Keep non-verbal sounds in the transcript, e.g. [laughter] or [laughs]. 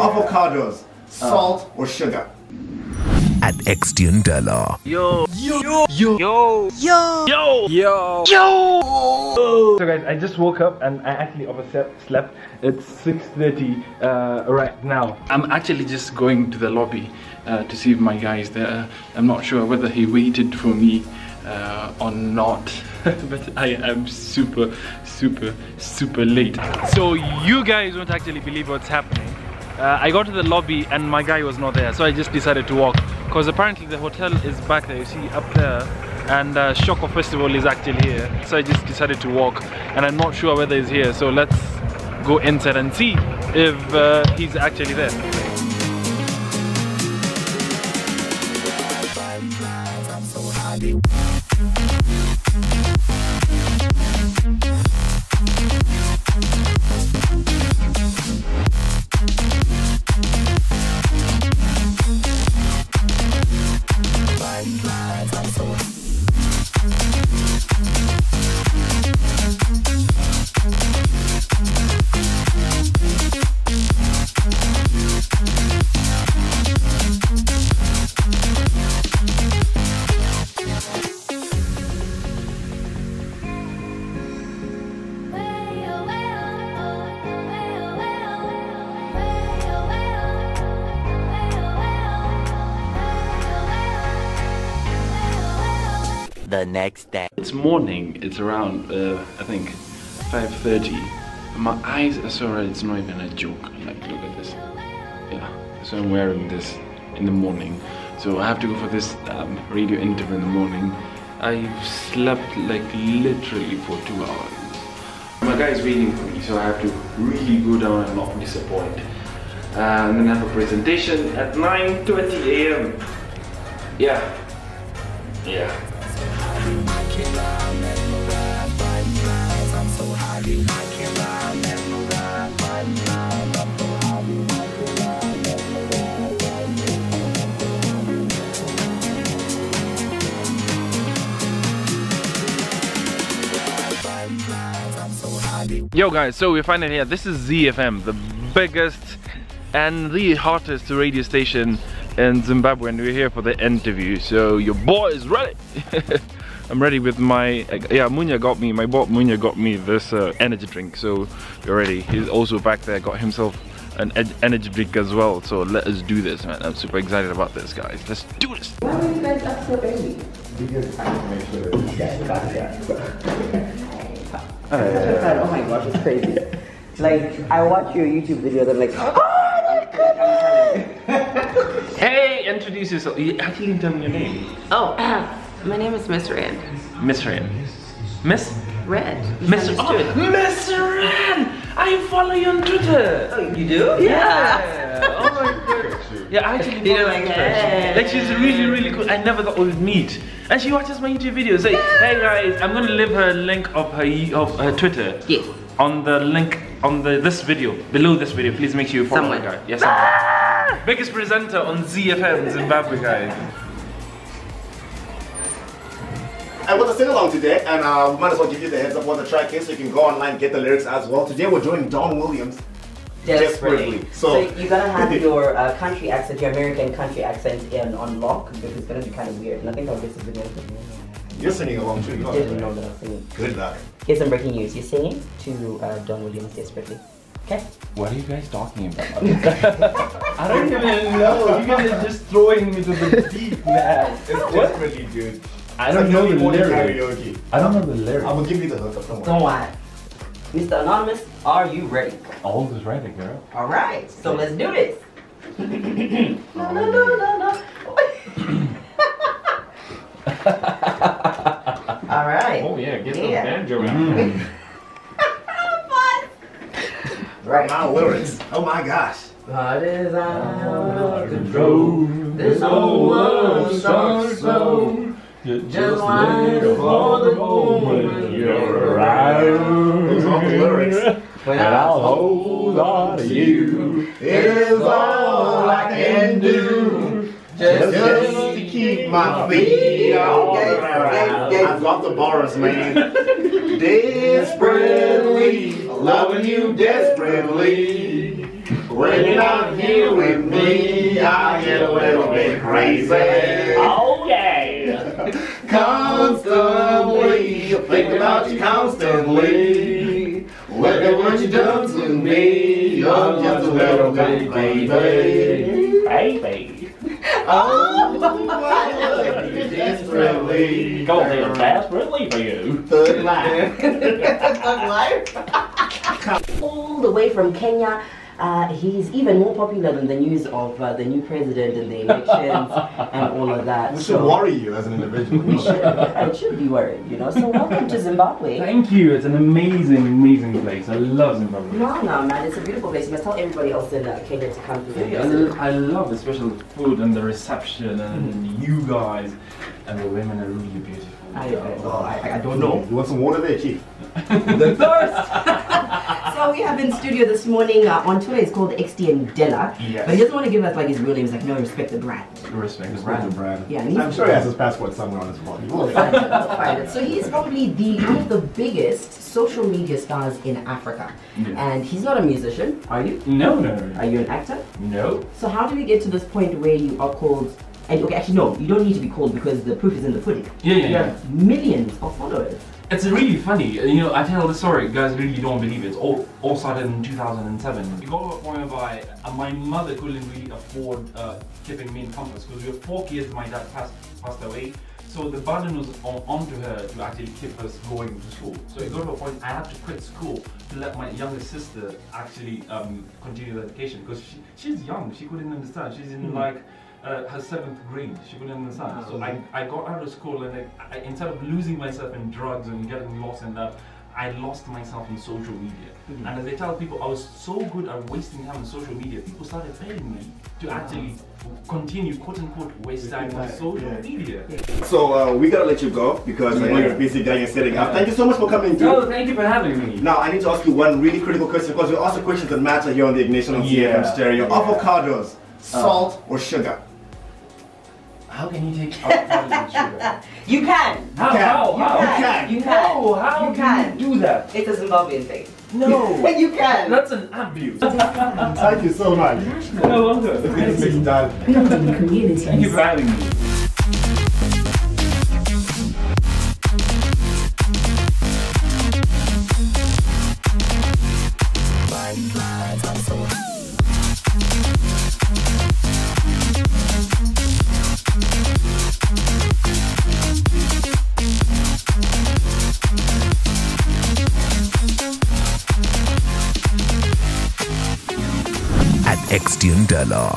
Avocados, salt or sugar? at Xtian Dela. Yo. Yo. Yo. Yo. Yo. Yo. Yo. Yo. So guys, I just woke up and I actually overslept. It's 6.30 uh, right now. I'm actually just going to the lobby uh, to see if my guy is there. I'm not sure whether he waited for me uh, or not. [laughs] but I am super, super, super late. So you guys won't actually believe what's happening. Uh, I got to the lobby and my guy was not there, so I just decided to walk. Because apparently the hotel is back there, you see up there, and uh, Shoko Festival is actually here. So I just decided to walk, and I'm not sure whether he's here. So let's go inside and see if uh, he's actually there. The next day. It's morning, it's around, uh, I think, 5.30. My eyes are so red, it's not even a joke. Like, look at this. Yeah, so I'm wearing this in the morning. So I have to go for this um, radio interview in the morning. I've slept like literally for two hours. My guy is waiting for me, so I have to really go down and not disappoint. Uh, and then I have a presentation at 9.30 a.m. Yeah. Yeah. Yo guys, so we're finally here. This is ZFM, the biggest and the hottest radio station in Zimbabwe and we're here for the interview. So your boy is ready. [laughs] I'm ready with my, yeah, Munya got me, my boy Munya got me this uh, energy drink. So we're ready. He's also back there, got himself an energy drink as well. So let us do this, man. I'm super excited about this, guys. Let's do this. Why are you guys up so early? Because I can make sure that you guys got there. [laughs] oh my gosh, it's crazy. like, I watch your YouTube videos, I'm like, oh my goodness! [laughs] hey, introduce yourself. You actually didn't tell me your name. Oh, uh, [clears throat] my name is Miss Red. Miss Red. Miss? Red. Miss oh, Miss Red! I follow you on Twitter. Oh, you do? Yeah. my god. Yeah, I actually you know, like, hey. like she's really, really cool. I never thought we would meet. And she watches my YouTube videos. Say, hey guys, I'm gonna leave her link of her of her Twitter. Yes. On the link on the this video, below this video, please make sure you follow Somewhere. her guy. Yes, ah! Biggest presenter on ZFM Zimbabwe guys. I want to sing along today, and uh, we might as well give you the heads up what the track is so you can go online and get the lyrics as well. Today we're joining Don Williams. Desperately. Desperately. So, so you gotta have [laughs] your uh, country accent, your American country accent in on lock because it's gonna be kind of weird. And I think I'll get some video. You're singing along too. You didn't know that I was singing. Good luck. Here's some breaking news. You're singing to uh, Don Williams desperately. Okay. What are you guys talking about? [laughs] I don't even know. You guys are just throwing me to the deep, man. It's desperately good. I don't know the lyrics. I don't know the lyrics. I'm gonna give you the hook. Don't worry. Don't worry. Mr. Anonymous, are you ready? Always ready, girl. All right, so let's do this. [laughs] no, no, no, no, no. [laughs] All right. Oh yeah, get Yeah. the banjo out. Mm. Mm. [laughs] Right now, lyrics. Oh my gosh. What is out of Control. This whole world starts slow. Just wait for the moment you're Those are the lyrics. When And I'll hold on to you. It is all I can do. Just, just to keep my feet on the ground. I've got the bars, man. [laughs] Desperately, loving you desperately. When you're not here with me, I get a little bit crazy. Oh [laughs] yeah. Constantly, think about you constantly. Look at what you done to me. I'm just a little bit baby. Baby. [laughs] Oh, I love you desperately. Go there desperately for you. Thug [laughs] life. all the way from Kenya. Uh, he's even more popular than the news of uh, the new president and the elections [laughs] and all of that. We should So- worry you as an individual. We should, it should be worried, you know. So welcome to Zimbabwe. Thank you. It's an amazing, amazing place. I love Zimbabwe. No, no, man, it's a beautiful place. You must tell everybody else in uh, Kenya to come to I. I love the special food and the reception and you guys and the women are really beautiful. I, I, well, I, I don't know. You want some water there, Chief? [laughs] the thirst. [laughs] So we have in studio this morning uh, on Twitter. It's called Xtian Dela. Yes. But he doesn't want to give us like his real name. He's like, no, respect the brand. Respect the Brandon brand. Brand. Yeah, and he's- I'm sure he has his passport somewhere on his body. We'll find it. We'll find it. So he's probably the one of the biggest social media stars in Africa. Yeah. And he's not a musician, are you? No, no, no, Are you an actor? no. So how do we get to this point where you are called? And okay, actually no, you don't need to be called because the proof is in the pudding. Yeah, yeah, You yeah. have millions of followers. It's really funny. You know, I tell the story, guys really don't believe it. It's all, all started in 2007. It got to a point whereby my mother couldn't really afford uh, keeping me in campus because we were four kids. My dad passed, passed away. So the burden was on, onto her to actually keep us going to school. So it got to a point I had to quit school to let my younger sister actually um, continue the education because she, she's young. She couldn't understand. She's in like uh, her seventh grade. She couldn't understand. So I, I got out of school and I, I, instead of losing myself in drugs and getting lost in that, I lost myself in social media. And as I tell people, I was so good at wasting time on social media, people started paying me to actually continue, quote unquote, waste time on social Yeah. media. So uh, we gotta let you go because I know Yeah. you're busy getting setting up. Thank you so much for coming through. Oh, thank you for having me. Now I need to ask you one really critical question because we ask the questions that matter here on the Ignition on Yeah. ZFM Stereo. Yeah. Avocados, salt or sugar? How can you take [laughs] avocados and sugar? You can. How? can. How? You How? can. You can. No, how You can can. you do that? It's a Zimbabwean thing. No. [laughs] you can. That's an abuse. [laughs] Thank you so much. no longer. Mr. Dad. Thank you for having me. At Dela.